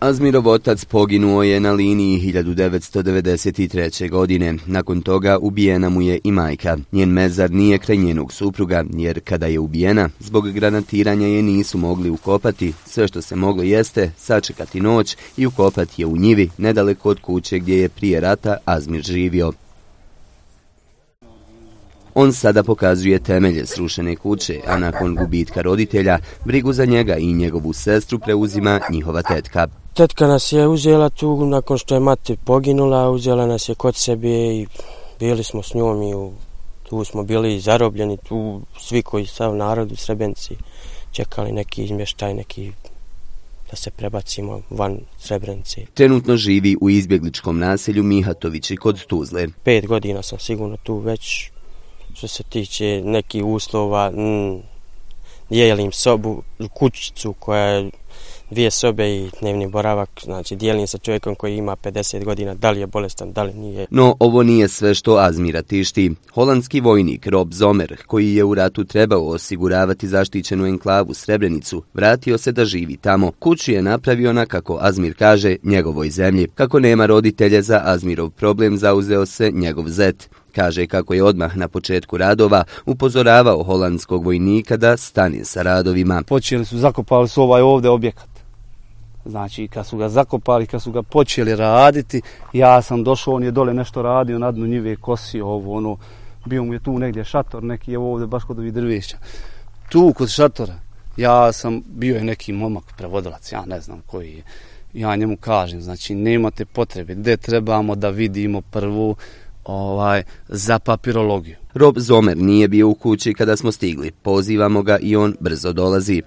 Azmirov otac poginuo je na liniji 1993. godine. Nakon toga ubijena mu je i majka. Njen mezar nije kraj njenog supruga, jer kada je ubijena, zbog granatiranja je nisu mogli ukopati. Sve što se moglo jeste sačekati noć i ukopati je u njivi, nedaleko od kuće gdje je prije rata Azmir živio. On sada pokazuje temelje srušene kuće, a nakon gubitka roditelja, brigu za njega i njegovu sestru preuzima njihova tetka. Tetka nas je uzela tu, nakon što je mati poginula, uzela nas je kod sebe i bili smo s njom i u, tu smo bili zarobljeni, tu svi koji sav narod u Srebrenici čekali neki izmještaj, neki da se prebacimo van Srebrenice. Trenutno živi u izbjegličkom naselju Mihatovići kod Tuzle. Pet godina sam sigurno tu već što se tiče nekih uslova, mm, dijelim sobu, kućicu koja je dvije sobe i dnevni boravak, znači dijelim sa čovjekom koji ima 50 godina, da li je bolestan, da li nije. No, ovo nije sve što Azmira tišti. Holandski vojnik Rob Zomer, koji je u ratu trebao osiguravati zaštićenu enklavu Srebrenicu, vratio se da živi tamo. Kuću je napravio na, kako Azmir kaže, njegovoj zemlji. Kako nema roditelje za Azmirov problem, zauzeo se njegov zet. Kaže kako je odmah na početku radova upozoravao holandskog vojnika da stane sa radovima. Počeli su, zakopali su ovaj ovde objekat. Znači, kad su ga zakopali, kad su ga počeli raditi, ja sam došao, on je dole nešto radio, na dnu njive kosio ovo, ono, bio mu je tu negdje šator, neki je ovde baš kod ovih drvešća. Tu, kod šatora, ja sam, bio je neki momak, prevodilac, ja ne znam koji je. Ja njemu kažem, znači, nemate potrebe, gde trebamo da vidimo prvu, ovaj za papirologiju. Rob Zomer nije bio u kući kada smo stigli. Pozivamo ga i on brzo dolazi.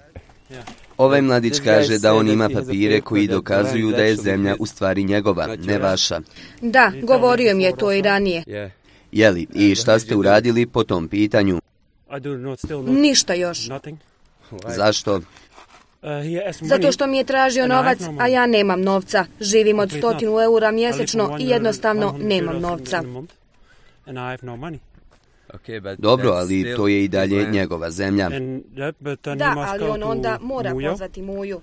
Ovaj mladić kaže da on ima papire koji dokazuju da je zemlja u stvari njegova, ne vaša. Da, govorio mi je to i ranije. Jeli, i šta ste uradili po tom pitanju? Ništa još. Zašto? Zato što mi je tražio novac, a ja nemam novca. Živim od stotinu eura mjesečno i jednostavno nemam novca. Dobro, ali to je i dalje njegova zemlja. Da, ali on onda mora pozvati muju.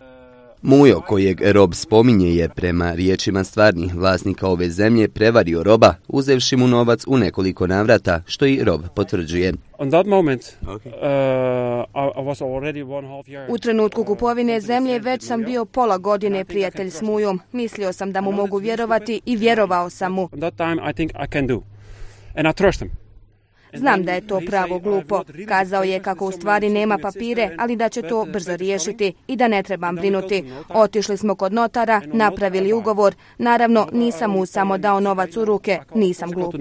Mujo, kojeg Rob spominje, je prema riječima stvarnih vlasnika ove zemlje prevario Roba, uzevši mu novac u nekoliko navrata, što i Rob potvrđuje. Uh, u trenutku kupovine zemlje već sam bio pola godine prijatelj s Mujom. Mislio sam da mu mogu vjerovati i vjerovao sam mu. And I trust him. Znam da je to pravo glupo. Kazao je kako u stvari nema papire, ali da će to brzo riješiti i da ne trebam brinuti. Otišli smo kod notara, napravili ugovor. Naravno, nisam mu samo dao novac u ruke, nisam glup.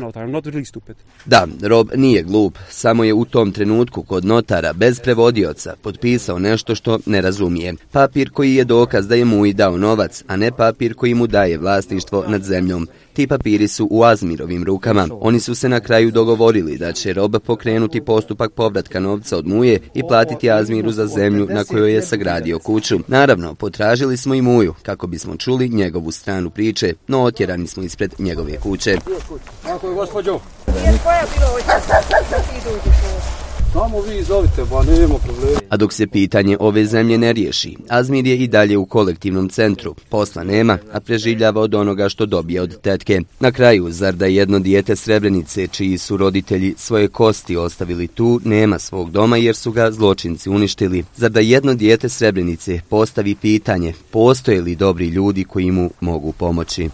Da, Rob nije glup, samo je u tom trenutku kod notara, bez prevodioca, potpisao nešto što ne razumije. Papir koji je dokaz da je mu i dao novac, a ne papir koji mu daje vlasništvo nad zemljom. Ti papiri su u Azmirovim rukama. Oni su se na kraju dogovorili da će Rob pokrenuti postupak povratka novca od Muje i platiti Azmiru za zemlju na kojoj je sagradio kuću. Naravno, potražili smo i Muju kako bismo čuli njegovu stranu priče, no otjerani smo ispred njegove kuće. Kako je, gospođo? Nije koja bilo ovo Samo vi zovite, ba nema problema. A dok se pitanje ove zemlje ne riješi, Azmir je i dalje u kolektivnom centru. Posla nema, a preživljava od onoga što dobije od tetke. Na kraju, zar da jedno dijete Srebrenice, čiji su roditelji svoje kosti ostavili tu, nema svog doma jer su ga zločinci uništili? Zar da jedno dijete Srebrenice postavi pitanje, postoje li dobri ljudi koji mu mogu pomoći?